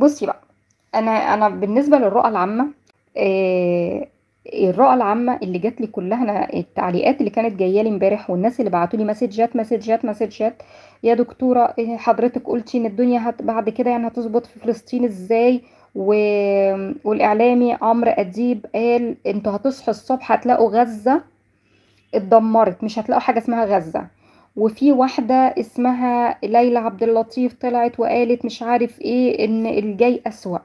بصي بقى أنا أنا بالنسبة للرؤى العامة آه، الرؤى العامة اللي جات لي كلها أنا التعليقات اللي كانت جاية لي امبارح والناس اللي بعتوا لي مسجات مسجات مسجات يا دكتورة إيه حضرتك قلتي إن الدنيا هت بعد كده يعني هتظبط في فلسطين إزاي؟ و... والإعلامي عمرو أديب قال أنتوا هتصحوا الصبح هتلاقوا غزة اتدمرت مش هتلاقوا حاجة اسمها غزة. وفي واحدة اسمها ليلى عبد اللطيف طلعت وقالت مش عارف إيه ان الجاي أسوأ.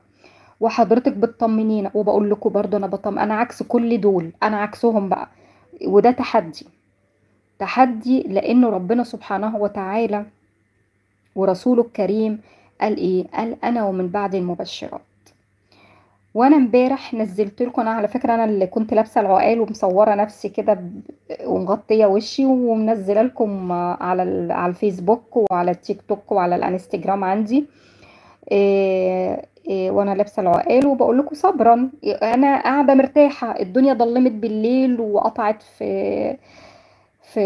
وحضرتك بتطمنينا. وبقول لكم برضه أنا بطمن. أنا عكس كل دول. أنا عكسهم بقى. وده تحدي. تحدي لأنه ربنا سبحانه وتعالى ورسوله الكريم قال إيه؟ قال أنا ومن بعد المبشرات. وأنا امبارح نزلت لكم على فكرة أنا اللي كنت لابسة العقال ومصورة نفسي كده ومغطية وشي ومنزلة لكم على على الفيسبوك وعلى التيك توك وعلى الانستجرام عندي. إيه إيه وأنا لابسة العقال وبقول لكم صبرا. أنا قاعدة مرتاحة الدنيا ضلمت بالليل وقطعت في في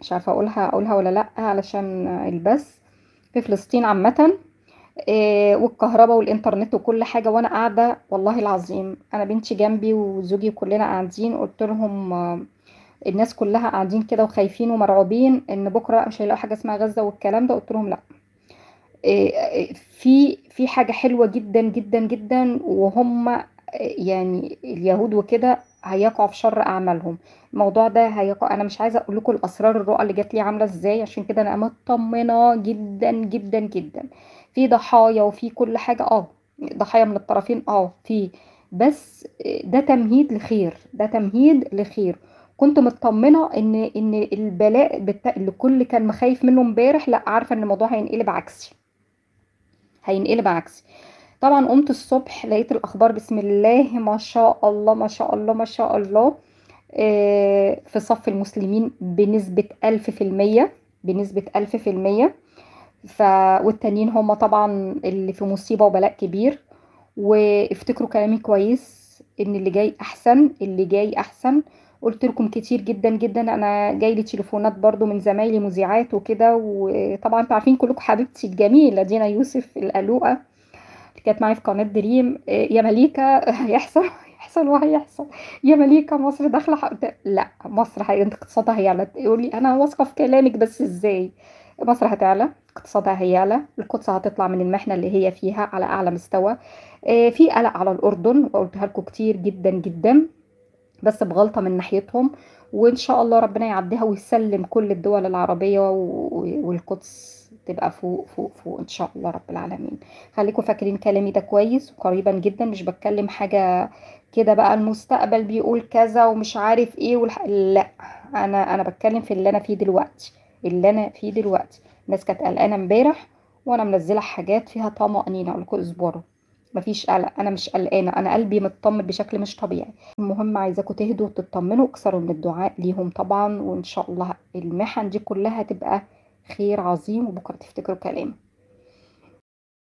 مش عارفة أقولها أقولها ولا لأ علشان البث في فلسطين عامة. والكهرباء والإنترنت وكل حاجة وأنا قاعدة والله العظيم أنا بنتي جنبي وزوجي وكلنا قاعدين قلت لهم آه، الناس كلها قاعدين كده وخايفين ومرعوبين إن بكرة مش هيلاقوا حاجة اسمها غزة والكلام ده قلت لهم لأ. إيه، في في حاجة حلوة جدا جدا جدا وهم يعني اليهود وكده هيقعوا في شر أعمالهم. الموضوع ده هيقع أنا مش عايزة أقول لكم الأسرار الرؤى اللي جات لي عاملة إزاي عشان كده أنا مطمنة جدا جدا جدا. في ضحايا وفي كل حاجة آه ضحايا من الطرفين آه في. بس ده تمهيد لخير ده تمهيد لخير. كنت مطمنة إن إن البلاء بتا... اللي كل كان مخايف منه امبارح لأ عارفة إن الموضوع هينقلب عكسي. هينقلب عكسي. طبعا قمت الصبح لقيت الأخبار بسم الله ما شاء الله ما شاء الله ما شاء الله. آه، في صف المسلمين بنسبة ألف في المية بنسبة ألف في المية. ف... والتانيين هم طبعا اللي في مصيبة وبلاء كبير. وافتكروا كلامي كويس إن اللي جاي أحسن اللي جاي أحسن. قلت لكم كتير جدا جدا. أنا جاي لي تليفونات برضو من زمايلي مذيعات وكده. وطبعا أنتوا عارفين كلكم حبيبتي الجميلة دينا يوسف القلوقة اللي كانت معايا في قناة دريم إيه، يا مليكة هيحصل هيحصل وهيحصل. يا مليكة مصر داخلة حق... لا مصر هي اقتصادها هيعلى. تقولي أنا واثقة في كلامك بس إزاي؟ مصر هتعلى اقتصادها هيعلى القدس هتطلع من المحنة اللي هي فيها على أعلى مستوى. إيه، في قلق على الأردن وقلتها لكم كتير جدا جدا. بس بغلطة من ناحيتهم وإن شاء الله ربنا يعديها ويسلم كل الدول العربية و- والقدس تبقى فوق فوق فوق إن شاء الله رب العالمين. خليكم فاكرين كلامي ده كويس وقريبا جدا مش بتكلم حاجة كده بقى. المستقبل بيقول كذا ومش عارف إيه والح... لا أنا أنا بتكلم في اللي أنا فيه دلوقتي اللي أنا فيه دلوقتي. الناس كانت قلقانة امبارح وأنا منزلة حاجات فيها طمأنينة أقول لكم اصبروا مفيش قلق أنا مش قلقانة أنا قلبي مطمن بشكل مش طبيعي. المهم عايزاكم تهدوا وتطمنوا واكثروا من الدعاء ليهم طبعا وإن شاء الله المحن دي كلها تبقى خير عظيم وبكرة تفتكروا كلامي